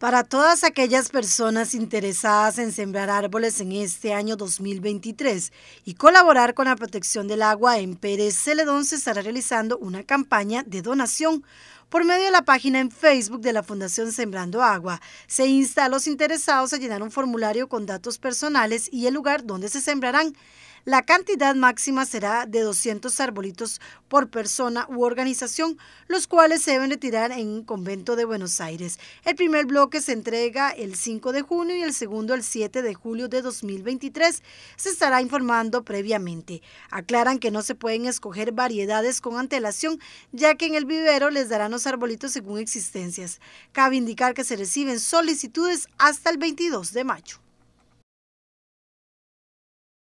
Para todas aquellas personas interesadas en sembrar árboles en este año 2023 y colaborar con la protección del agua en Pérez Celedón se estará realizando una campaña de donación. Por medio de la página en Facebook de la Fundación Sembrando Agua, se insta a los interesados a llenar un formulario con datos personales y el lugar donde se sembrarán. La cantidad máxima será de 200 arbolitos por persona u organización, los cuales se deben retirar en un convento de Buenos Aires. El primer bloque se entrega el 5 de junio y el segundo el 7 de julio de 2023. Se estará informando previamente. Aclaran que no se pueden escoger variedades con antelación, ya que en el vivero les darán los arbolitos según existencias. Cabe indicar que se reciben solicitudes hasta el 22 de mayo.